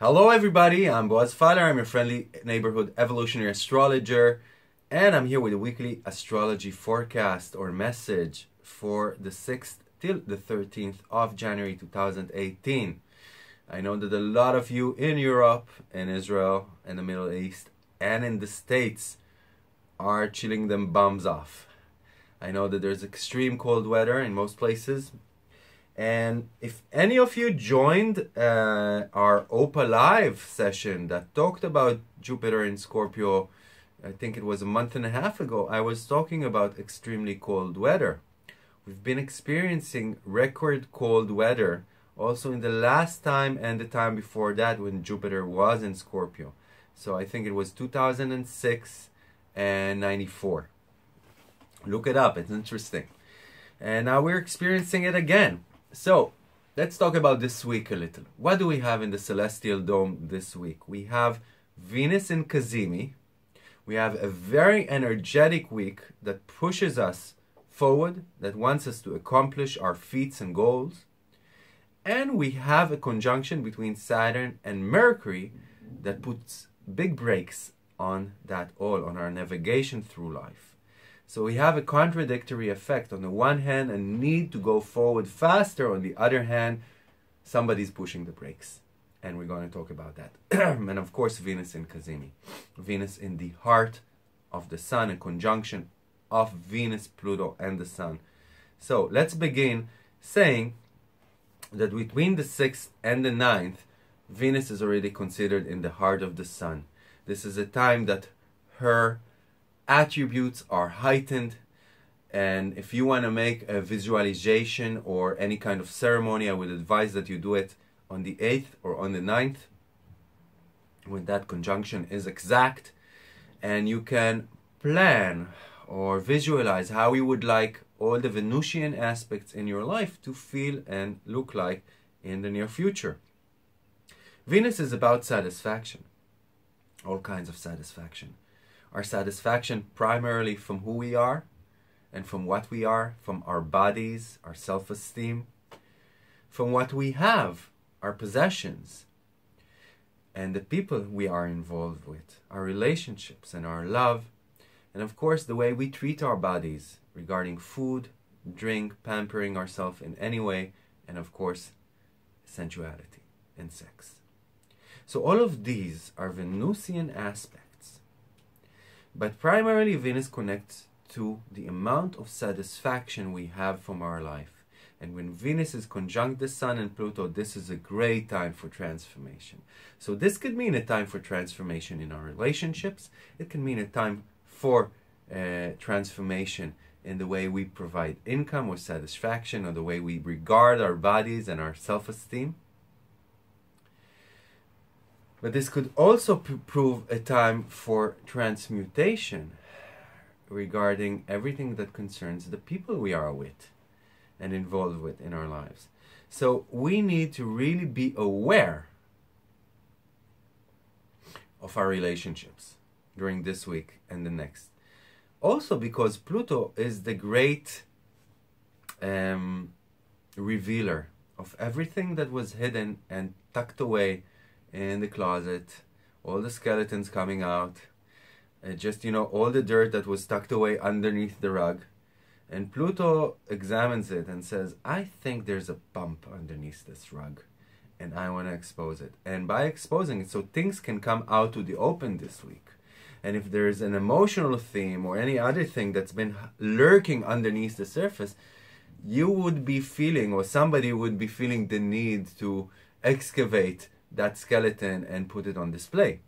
Hello, everybody. I'm Boaz Fyler. I'm your friendly neighborhood evolutionary astrologer, and I'm here with a weekly astrology forecast or message for the 6th till the 13th of January 2018. I know that a lot of you in Europe, in Israel, in the Middle East, and in the States are chilling them bums off. I know that there's extreme cold weather in most places, and if any of you joined uh, our OPA Live session that talked about Jupiter in Scorpio, I think it was a month and a half ago, I was talking about extremely cold weather. We've been experiencing record cold weather also in the last time and the time before that when Jupiter was in Scorpio. So I think it was 2006 and 94. Look it up, it's interesting. And now we're experiencing it again. So, let's talk about this week a little. What do we have in the celestial dome this week? We have Venus in Cazimi. We have a very energetic week that pushes us forward, that wants us to accomplish our feats and goals. And we have a conjunction between Saturn and Mercury that puts big brakes on that all, on our navigation through life. So we have a contradictory effect. On the one hand, a need to go forward faster. On the other hand, somebody's pushing the brakes. And we're going to talk about that. and of course, Venus in Cazimi. Venus in the heart of the Sun, a conjunction of Venus, Pluto, and the Sun. So let's begin saying that between the 6th and the 9th, Venus is already considered in the heart of the Sun. This is a time that her attributes are heightened. And if you want to make a visualization or any kind of ceremony, I would advise that you do it on the 8th or on the 9th when that conjunction is exact. And you can plan or visualize how you would like all the Venusian aspects in your life to feel and look like in the near future. Venus is about satisfaction, all kinds of satisfaction our satisfaction primarily from who we are and from what we are, from our bodies, our self esteem, from what we have, our possessions, and the people we are involved with, our relationships and our love, and of course the way we treat our bodies regarding food, drink, pampering ourselves in any way, and of course sensuality and sex. So all of these are Venusian aspects but primarily, Venus connects to the amount of satisfaction we have from our life. And when Venus is conjunct the Sun and Pluto, this is a great time for transformation. So, this could mean a time for transformation in our relationships. It can mean a time for uh, transformation in the way we provide income or satisfaction, or the way we regard our bodies and our self esteem. But this could also prove a time for transmutation regarding everything that concerns the people we are with and involved with in our lives. So we need to really be aware of our relationships during this week and the next. Also, because Pluto is the great um, revealer of everything that was hidden and tucked away in the closet, all the skeletons coming out, and just, you know, all the dirt that was tucked away underneath the rug. And Pluto examines it and says, I think there's a bump underneath this rug and I want to expose it. And by exposing it, so things can come out to the open this week. And if there's an emotional theme or any other thing that's been lurking underneath the surface, you would be feeling, or somebody would be feeling the need to excavate that skeleton and put it on display.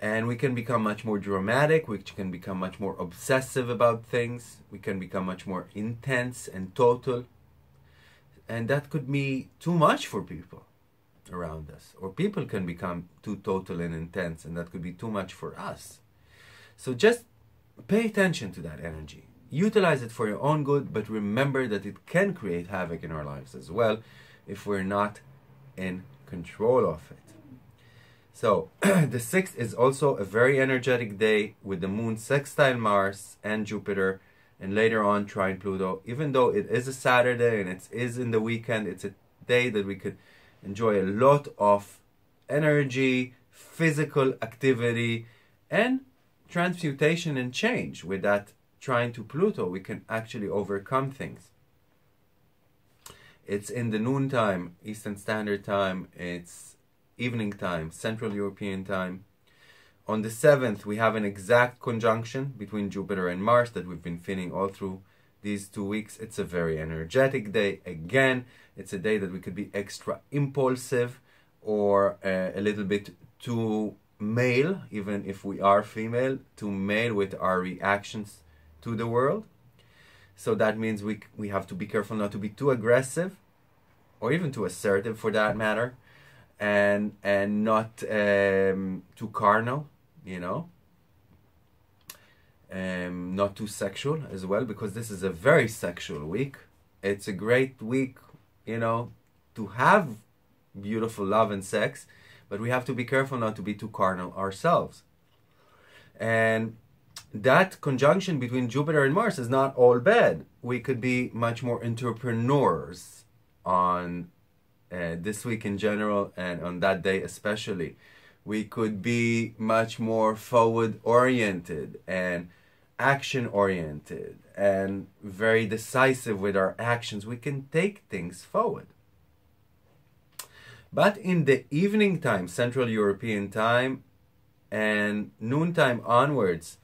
And we can become much more dramatic, we can become much more obsessive about things, we can become much more intense and total. And that could be too much for people around us. Or people can become too total and intense, and that could be too much for us. So just pay attention to that energy. utilize it for your own good, but remember that it can create havoc in our lives as well if we're not in control of it. So, the 6th is also a very energetic day with the moon sextile Mars and Jupiter, and later on trine Pluto. Even though it is a Saturday and it is in the weekend, it's a day that we could enjoy a lot of energy, physical activity, and transmutation and change with that trine to Pluto, we can actually overcome things. It's in the noontime, Eastern Standard Time. It's evening time, Central European Time. On the 7th, we have an exact conjunction between Jupiter and Mars that we've been feeling all through these two weeks. It's a very energetic day. Again, it's a day that we could be extra impulsive or uh, a little bit too male, even if we are female, too male with our reactions to the world. So that means we, we have to be careful not to be too aggressive or even too assertive for that matter and and not um, too carnal, you know. Um, not too sexual as well because this is a very sexual week. It's a great week, you know, to have beautiful love and sex, but we have to be careful not to be too carnal ourselves. And that conjunction between Jupiter and Mars is not all bad. We could be much more entrepreneurs on uh, this week in general and on that day especially. We could be much more forward oriented and action oriented and very decisive with our actions. We can take things forward. But in the evening time, Central European time, and noontime onwards,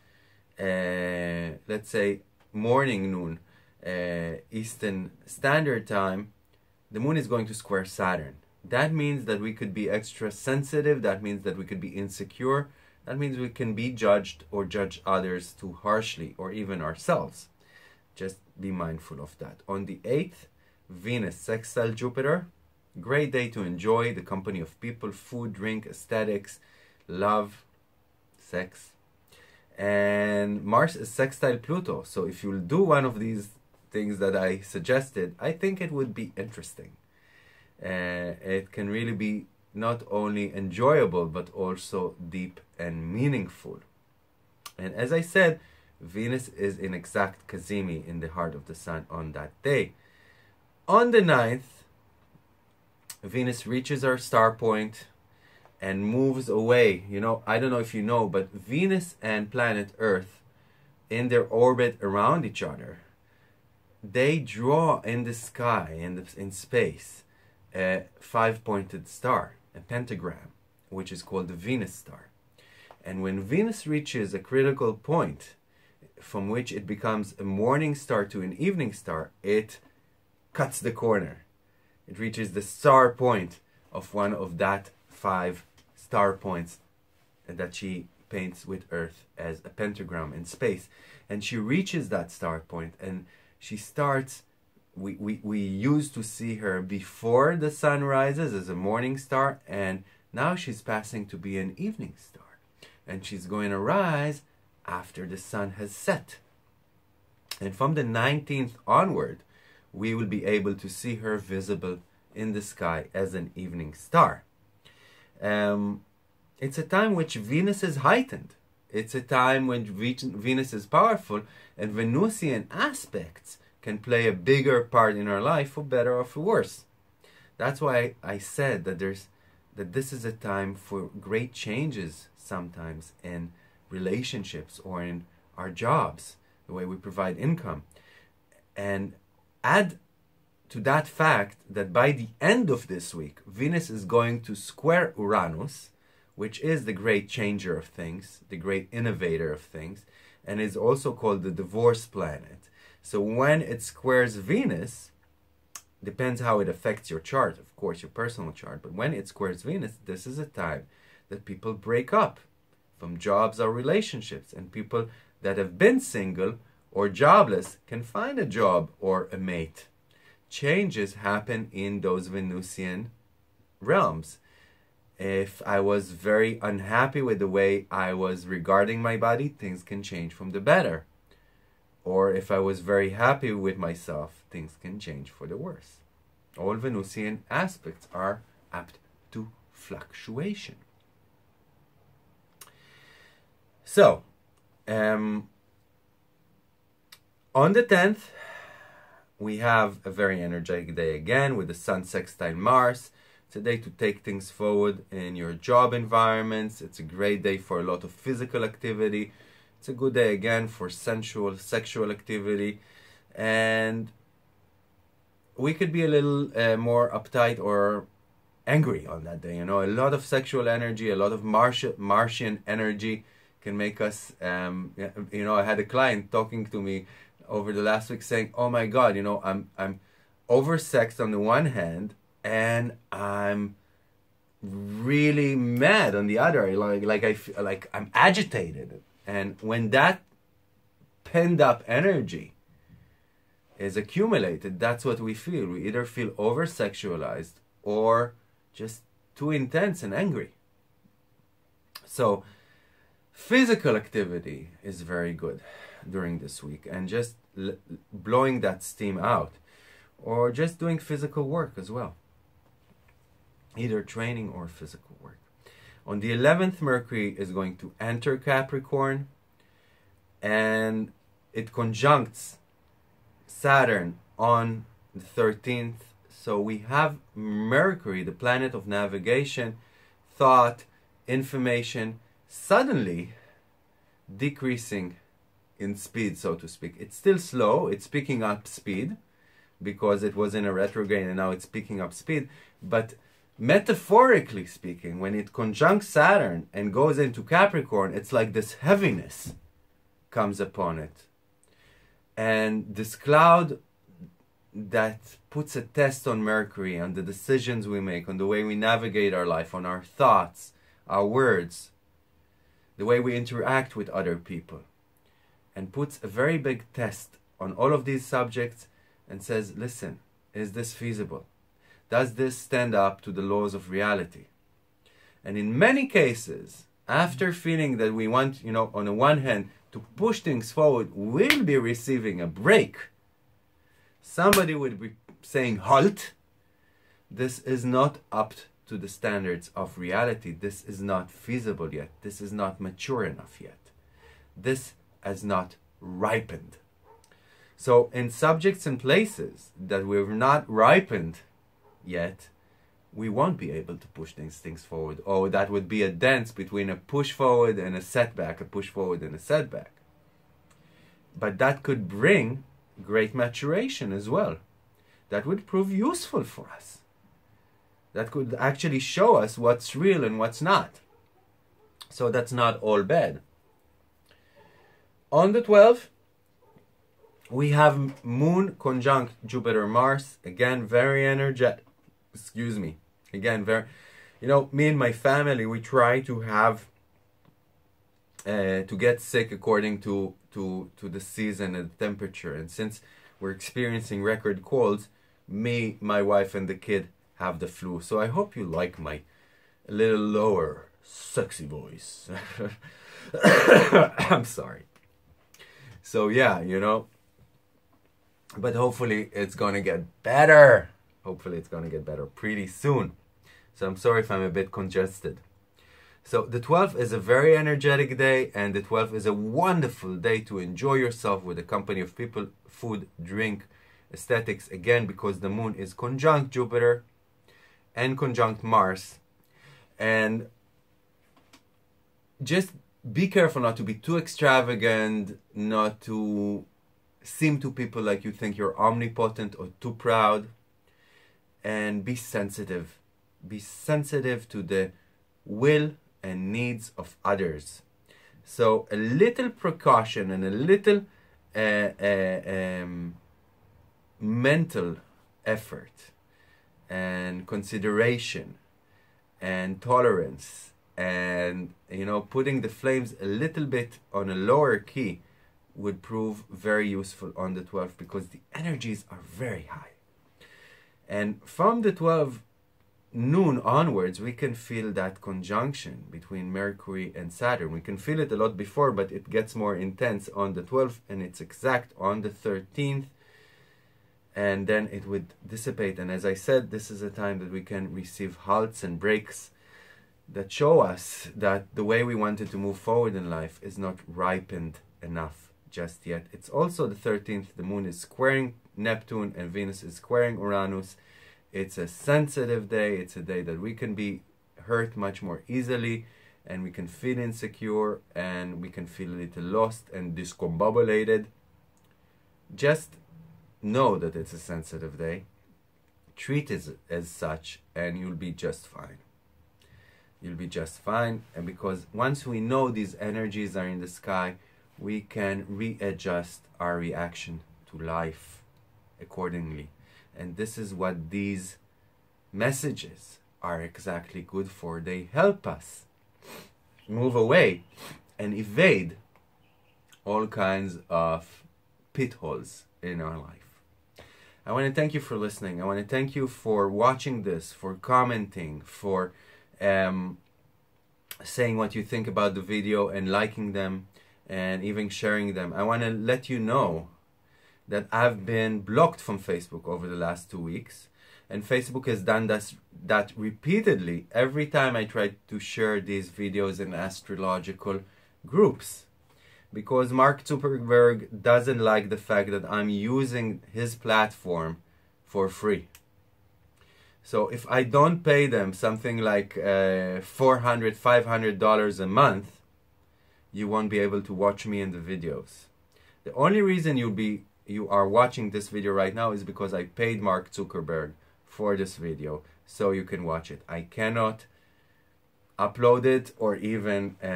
uh, let's say morning noon, uh, Eastern Standard Time, the moon is going to square Saturn. That means that we could be extra sensitive, that means that we could be insecure, that means we can be judged or judge others too harshly or even ourselves. Just be mindful of that. On the 8th, Venus sextile Jupiter. Great day to enjoy the company of people, food, drink, aesthetics, love, sex. And Mars is sextile Pluto. So if you'll do one of these things that I suggested, I think it would be interesting. Uh, it can really be not only enjoyable but also deep and meaningful. And as I said, Venus is in exact Cazimi in the heart of the Sun on that day. On the 9th, Venus reaches our star point and moves away. You know, I don't know if you know, but Venus and planet Earth in their orbit around each other they draw in the sky, in, the, in space, a five pointed star, a pentagram, which is called the Venus star. And when Venus reaches a critical point from which it becomes a morning star to an evening star, it cuts the corner. It reaches the star point of one of that five star points that she paints with Earth as a pentagram in space. And she reaches that star point and she starts we, we, we used to see her before the sun rises as a morning star and now she's passing to be an evening star. And she's going to rise after the sun has set. And from the 19th onward we will be able to see her visible in the sky as an evening star. Um, it's a time which venus is heightened. It's a time when Venus is powerful and Venusian aspects can play a bigger part in our life for better or for worse. That's why I said that there's that this is a time for great changes sometimes in relationships or in our jobs, the way we provide income. And add to that fact that by the end of this week, Venus is going to square Uranus, which is the great changer of things, the great innovator of things, and is also called the divorce planet. So when it squares Venus, depends how it affects your chart, of course, your personal chart, but when it squares Venus, this is a time that people break up from jobs or relationships, and people that have been single or jobless can find a job or a mate. Changes happen in those Venusian realms if I was very unhappy with the way I was regarding my body, things can change from the better. Or if I was very happy with myself, things can change for the worse. All Venusian aspects are apt to fluctuation. So, um, on the 10th, we have a very energetic day again with the Sun sextile Mars. It's a day to take things forward in your job environments. It's a great day for a lot of physical activity. It's a good day again for sensual, sexual activity. And we could be a little uh, more uptight or angry on that day. You know, a lot of sexual energy, a lot of Martian, Martian energy can make us. Um, you know, I had a client talking to me over the last week saying, "Oh my God, you know, I'm I'm oversexed on the one hand, and I'm really mad on the other. Like like I feel like I'm agitated, and when that pent up energy is accumulated, that's what we feel. We either feel over sexualized or just too intense and angry. So, physical activity is very good during this week and just blowing that steam out or just doing physical work as well either training or physical work on the 11th mercury is going to enter capricorn and it conjuncts saturn on the 13th so we have mercury the planet of navigation thought information suddenly decreasing in speed, so to speak. It's still slow, it's picking up speed because it was in a retrograde and now it's picking up speed. But metaphorically speaking, when it conjuncts Saturn and goes into Capricorn, it's like this heaviness comes upon it. And this cloud that puts a test on Mercury, on the decisions we make, on the way we navigate our life, on our thoughts, our words, the way we interact with other people and puts a very big test on all of these subjects and says, listen, is this feasible? Does this stand up to the laws of reality? And in many cases, after feeling that we want, you know, on the one hand, to push things forward, we'll be receiving a break. Somebody would be saying, halt. This is not up to the standards of reality. This is not feasible yet. This is not mature enough yet. This has not ripened. So, in subjects and places that we've not ripened yet, we won't be able to push these things forward. Or that would be a dance between a push forward and a setback, a push forward and a setback. But that could bring great maturation as well. That would prove useful for us. That could actually show us what's real and what's not. So that's not all bad. On the 12th, we have Moon conjunct Jupiter Mars. Again, very energetic. Excuse me. Again, very. You know, me and my family, we try to have. Uh, to get sick according to, to, to the season and the temperature. And since we're experiencing record colds, me, my wife, and the kid have the flu. So I hope you like my little lower, sexy voice. I'm sorry. So yeah, you know. But hopefully it's gonna get better. Hopefully it's gonna get better pretty soon. So I'm sorry if I'm a bit congested. So the 12th is a very energetic day, and the 12th is a wonderful day to enjoy yourself with the company of people, food, drink, aesthetics. Again, because the moon is conjunct Jupiter and conjunct Mars, and just be careful not to be too extravagant, not to seem to people like you think you're omnipotent or too proud, and be sensitive. Be sensitive to the will and needs of others. So a little precaution and a little uh, uh, um, mental effort and consideration and tolerance and you know putting the flames a little bit on a lower key would prove very useful on the 12th because the energies are very high and from the 12 noon onwards, we can feel that conjunction between Mercury and Saturn. We can feel it a lot before, but it gets more intense on the 12th, and it's exact on the 13th. And then it would dissipate. And as I said, this is a time that we can receive halts and breaks that show us that the way we wanted to move forward in life is not ripened enough just yet. It's also the 13th, the moon is squaring Neptune and Venus is squaring Uranus it's a sensitive day. It's a day that we can be hurt much more easily and we can feel insecure and we can feel a little lost and discombobulated. Just know that it's a sensitive day. Treat it as such and you'll be just fine. You'll be just fine. And because once we know these energies are in the sky, we can readjust our reaction to life accordingly. And this is what these messages are exactly good for. They help us move away and evade all kinds of pitholes in our life. I want to thank you for listening. I want to thank you for watching this, for commenting, for um, saying what you think about the video and liking them and even sharing them. I want to let you know that I've been blocked from Facebook over the last two weeks. And Facebook has done that, that repeatedly every time I try to share these videos in astrological groups. Because Mark Zuckerberg doesn't like the fact that I'm using his platform for free. So if I don't pay them something like uh, $400, $500 a month, you won't be able to watch me in the videos. The only reason you'll be you are watching this video right now is because I paid Mark Zuckerberg for this video so you can watch it. I cannot upload it or even uh,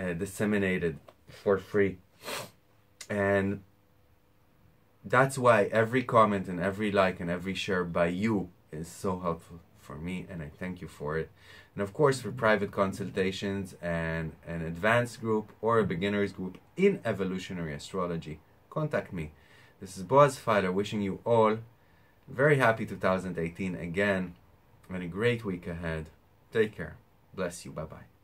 uh, disseminate it for free. And that's why every comment and every like and every share by you is so helpful for me and I thank you for it. And of course for private consultations and an advanced group or a beginner's group in evolutionary astrology, contact me. This is Boaz Fyler wishing you all very happy 2018 again and a great week ahead. Take care. Bless you. Bye bye.